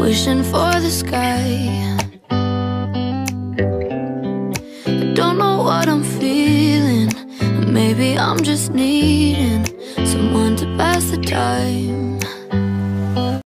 Wishing for the sky. I don't know what I'm feeling. Maybe I'm just needing